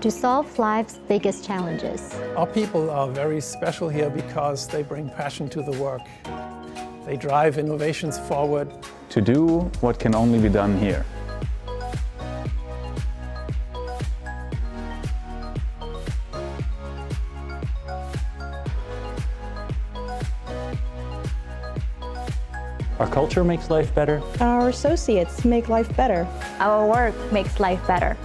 to solve life's biggest challenges. Our people are very special here because they bring passion to the work. They drive innovations forward. To do what can only be done here. Our culture makes life better. Our associates make life better. Our work makes life better.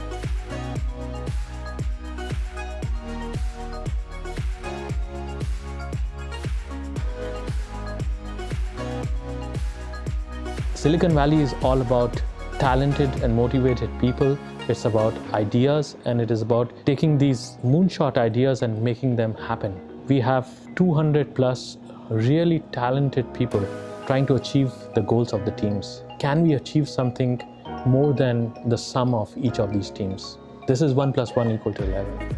Silicon Valley is all about talented and motivated people. It's about ideas and it is about taking these moonshot ideas and making them happen. We have 200 plus really talented people trying to achieve the goals of the teams. Can we achieve something more than the sum of each of these teams? This is 1 plus 1 equal to 11.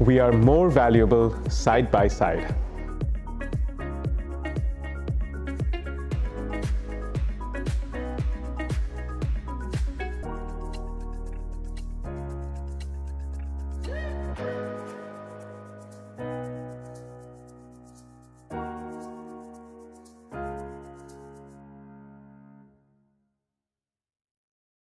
We are more valuable side by side.